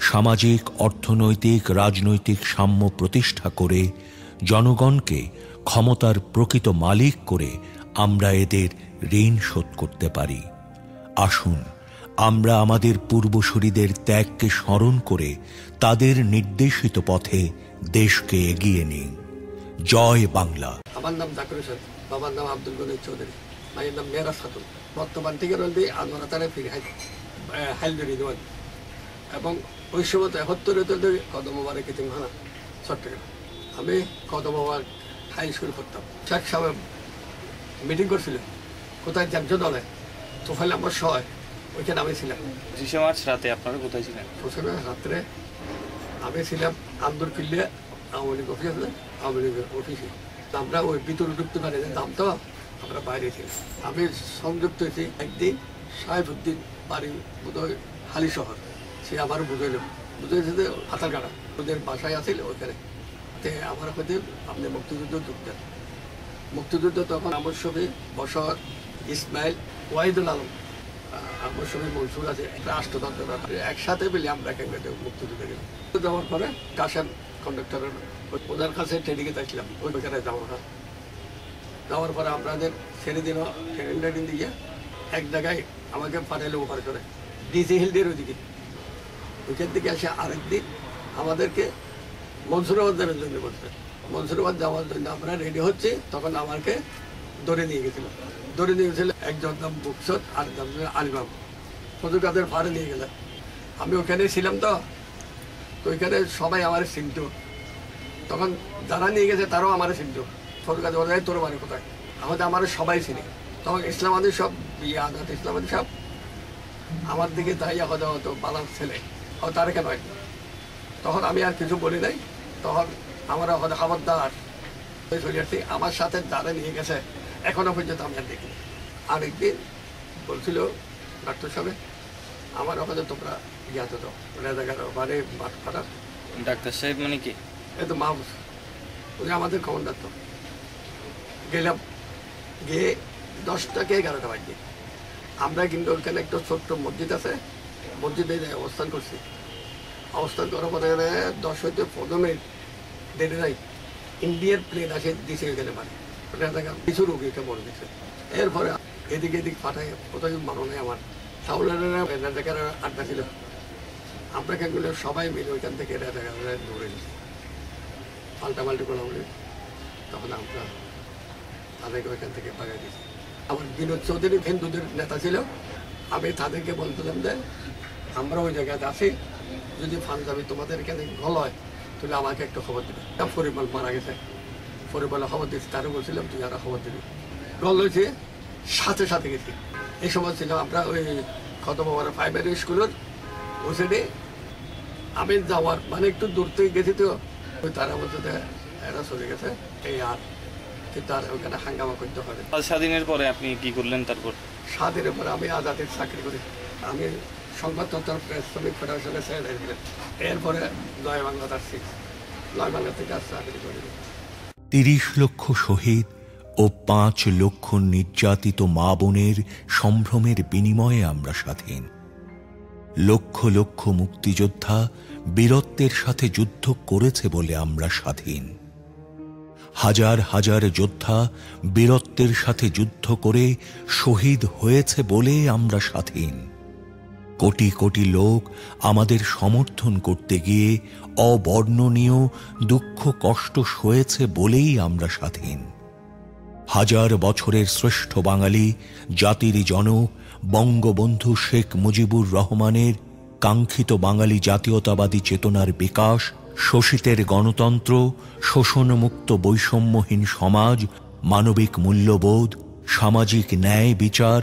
সামাজিক, অর্থনৈতিক, রাজনৈতিক সাম্য প্রতিষ্ঠা করে জনগণকে ক্ষমতার প্রকৃত মালিক করে আমরা এদের ঋণ শোধ করতে পারি। আসুন, আমরা আমাদের পূর্বসূরীদের ত্যাগকে স্মরণ করে তাদের নির্দেশিত পথে দেশকে এগিয়ে নিই। জয় বাংলা। আমার নাম জাকির হোসেন, বাবার নাম আব্দুল চৌধুরী, মায়ের নাম বর্তমান থেকে রয়েছে আন্দোলতারে ফিরে হাইলদরি দেওয়ান। এবং ওই সময় তো একত্তরে তো কদমবারে কিতিমখানা চট্টগ্রাম। আমি কদম কদমবার হাই স্কুল পড়তাম শেখ সাহেব মিটিং করছিল কোথায় জ্যামচো দলে? তোফাইল আমার সয় ওইখানে আমি ছিলাম। পঁচিশে মার্চ রাতে আপনারা কোথায় ছিলেন? প্রথমে রাত্রে আমি ছিলাম আন্দর কিল্লে আওয়ামী লীগ অফিস আছে আওয়ামী লীগের অফিসে আমরা ওই ভিতরে ঢুকতে পারি দাম তো আমরা বাইরে ছিলাম। আমি সংযুক্ত হয়েছি একদিন সাহেবুদ্দিন বাড়ি বোধহয় হালি শহর। সে আবার বুঝাইল বুঝাইছে যে হাতার কাটা ওদের বাসায় আছিল ওইখানে। তে আমার হয়তো আপনি মুক্তিযুদ্ধ ঢুকতেন মুক্তিযুদ্ধ তখন আমার ছবি বসর, ইসমাইল, ওয়াহিদুল আলম আমার সঙ্গে মনসুর আছে রাষ্ট্রতন্ত্র একসাথে মিলে আমরা কেন্দ্রে মুক্তিযুদ্ধে গেলাম। যাওয়ার পরে কাশেম কন্ডাক্টরের ওদের কাছে ট্রেনিংয়ে যাচ্ছিলাম। ওইখানে যাওয়া যাওয়ার পরে। আপনাদের ছেড়ে দিন ট্রেনিং ট্রেনিং দিয়ে এক জায়গায় আমাকে পাঠাইলো ওপার করে। ডিসি হিলদের ওইদিকে ওইখান থেকে এসে আরেকদিন আমাদেরকে মনসুরাবাদ যাওয়ার জন্য বলছে। মনসুরাবাদ যাওয়ার জন্য আমরা রেডি হচ্ছি, তখন আমাকে ধরে নিয়ে গেছিল। ধরে নিয়ে গেছিল একজন নাম বুকসত আর নাম আলিবাব। ফজুর কাদের পাড়ে নিয়ে গেলে। আমি ওখানে ছিলাম তো তো ওইখানে সবাই আমার চিনত তখন যারা নিয়ে গেছে তারাও আমার চিনত ফজুর কাদের বলে তোর বাড়ি কোথায়? আমাদের আমার সবাই চিনি। তখন ইসলামাদের সব বিয়ে আদাত ইসলাম আদি সব আমার দিকে তাই হতো হতো, বালার ছেলে। ও তার কেন তখন আমি আর কিছু বলি নাই। তখন আমার খবরদার। চলে আসছি আমার সাথে যারা নিয়ে গেছে। এখনও পর্যন্ত আমি আর দেখিনি। আরেকদিন বলছিল ডাক্তার সাহেব আমার ওখানে তোমরা ইয়াতে তো রেজাগার মানে মাঠ ফাটা ডাক্তার সাহেব মানে কি? এ তো মাহবুস উনি আমাদের কমান্ডার তো। গেলাম। গিয়ে দশটাকে এগারোটা বাজে। আমরা কিন্তু ওখানে একটা ছোট্ট মসজিদ আছে। মসজিদে অবস্থান করছি। অবস্থান করার পরে এখানে দশ হইতে পনেরো মিনিট দেরি নাই। ইন্ডিয়ার প্লেন আসে, দিছে এখানে মানে। দেখা কিছু রোগীকে মরে দিচ্ছে এরপরে এদিকে এদিক পাঠায় কোথায় মানো নেই আমার। তাহলে রাজাকার আড্ডা ছিল। আমরা কেগুলো সবাই মিলে ওইখান থেকে রাজাকার দৌড়ে দিচ্ছি পাল্টাপাল্টি করা বলে তখন আমরা তাদেরকে ওইখান থেকে পাঠিয়ে দিচ্ছি আমার বিনোদ চৌধুরী, হিন্দুদের নেতা ছিল। আমি তাদেরকে বলছিলাম যে আমরা ওই জায়গাতে আছি। যদি পাঞ্জাবি তোমাদের এখানে ভালো হয় তাহলে আমাকে একটু খবর দেবে। পরিমাণ মারা গেছে। পরে খবর দিচ্ছি তারও বলছিলাম তুই আরও খবর দিবি। গল হয়েছে সাথে সাথে গেছি। এই সময় ছিলাম আমরা ওই বাবার প্রাইমারি স্কুলের সাইডে আমি যাওয়ার মানে একটু দূর থেকে গেছি তো। ওই তারা বলতে যে এরা চলে গেছে এই আর। আর ওখানে হাঙ্গামা করতে হবে। স্বাধীনের পরে আপনি কি করলেন তারপর? স্বাধীনের পরে আমি আজাদের চাকরি করি। আমি সংবাদতন্ত্র প্রেস এরপরে বাংলা থেকে চাকরি করি তিরিশ লক্ষ শহীদ ও পাঁচ লক্ষ নির্যাতিত মা বোনের সম্ভ্রমের বিনিময়ে আমরা স্বাধীন। লক্ষ লক্ষ মুক্তিযোদ্ধা বীরত্বের সাথে যুদ্ধ করেছে বলে আমরা স্বাধীন। হাজার হাজার যোদ্ধা বীরত্বের সাথে যুদ্ধ করে শহীদ হয়েছে বলে আমরা স্বাধীন। কোটি কোটি লোক আমাদের সমর্থন করতে গিয়ে অবর্ণনীয় দুঃখ কষ্ট সয়েছে বলেই আমরা স্বাধীন। হাজার বছরের শ্রেষ্ঠ বাঙালি, জাতির জনক, বঙ্গবন্ধু শেখ মুজিবুর রহমানের কাঙ্ক্ষিত বাঙালি জাতীয়তাবাদী চেতনার বিকাশ, শোষিতের গণতন্ত্র, শোষণমুক্ত বৈষম্যহীন সমাজ, মানবিক মূল্যবোধ, সামাজিক ন্যায় বিচার